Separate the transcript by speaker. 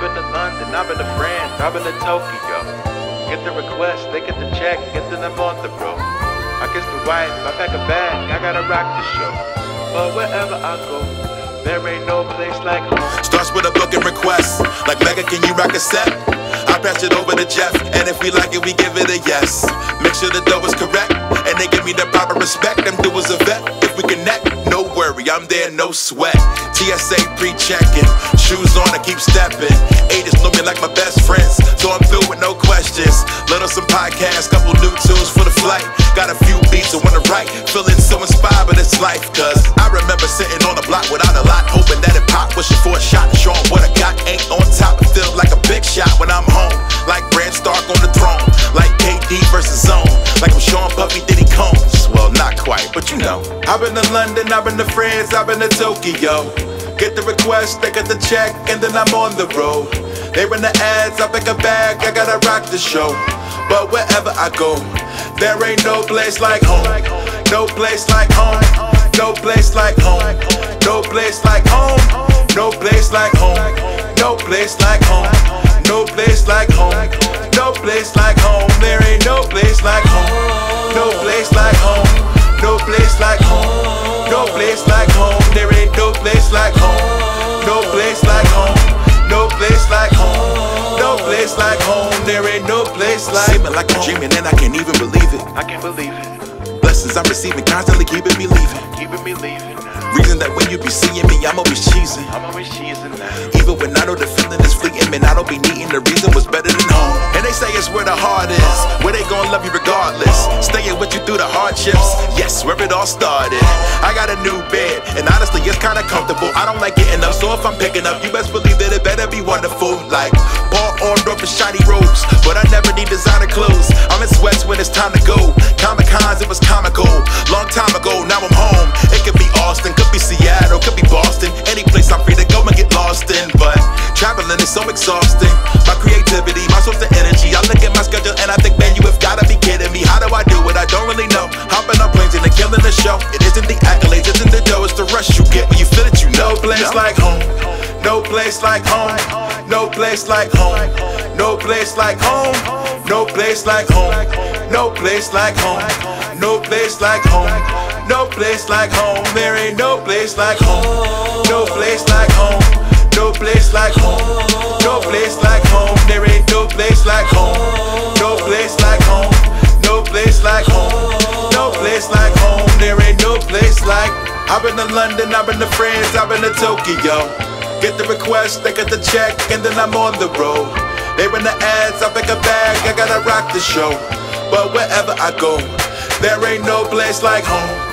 Speaker 1: I've been to London, I've been to France, I've been to Tokyo. Get the request, they get the check, get the number on the road. I kiss the wife, I pack a bag, I gotta rock the show. But wherever I go, there ain't no place like home.
Speaker 2: Starts with a booking request. Like Mega, can you rock a set? I pass it over to Jeff, and if we like it, we give it a yes. Make sure the dough is correct, and they give me the proper respect. Them do a vet. If we connect, I'm there, no sweat. TSA pre-checking, shoes on, I keep stepping. Haters know me like my best friends, so I'm filled with no questions. Little some podcasts, couple new tools for the flight. Got a few beats I wanna write, feeling so inspired by this life. Cause I remember sitting on the block without a lot, hoping that it pop, wishing for a shot, showing what I got ain't on top. It feels like a big shot when I'm home, like Bran Stark on the throne, like KD versus Zone, like I'm Sean Puffy Diddy Combs. Not quite, but you know. I've been to London, I've been to France, I've been to Tokyo. Get the request, they get the check, and then I'm on the road. They run the ads, I pick a bag, I gotta rock the show. But wherever I go, there ain't no place like home. No place like home. No place like home. No place like home. No place like home. No place like home. No place like home. No place like home. There ain't no place like home. No place like home. No place like home. No place like home. There ain't no place like home. No place like home. No place like home. No place like home. There ain't no place like Seeming like I'm dreaming and I can't even believe it.
Speaker 1: I can't believe it,
Speaker 2: Blessings I'm receiving constantly keeping me leaving.
Speaker 1: keeping me leaving.
Speaker 2: Reason that when you be seeing me, I'm always cheesing.
Speaker 1: I'm always cheesing now.
Speaker 2: Even when I know the feeling is fleeting, man, I don't be needing the reason was better than home. They say it's where the heart is, where they gon' love you regardless. Staying with you through the hardships, yes, where it all started. I got a new bed, and honestly, it's kinda comfortable. I don't like getting up, so if I'm picking up, you best believe that it better be wonderful. Like ball Paul Orndorff and shiny robes, but I never need designer clothes. I'm in sweats when it's time to go. Comic Cons, it was comical. Long time ago, now I'm home. It could be Austin, could be Seattle, could be Boston. Any place I'm free to go and get lost in. But traveling is so exhausting. My creativity, the rush you get when you feel it, you know. Place like home. No place like home. No place like home. No place like home. No place like home. No place like home. No place like home. No place like home. There ain't no place like home. No place like home. No place like home. No place like home. There ain't no place like home. No place like home. No place like home. No place like home. There ain't no place like. I've been to London, I've been to France, I've been to Tokyo. Get the request, they get the check, and then I'm on the road. They run the ads, I pick a bag, I gotta rock the show. But wherever I go, there ain't no place like home.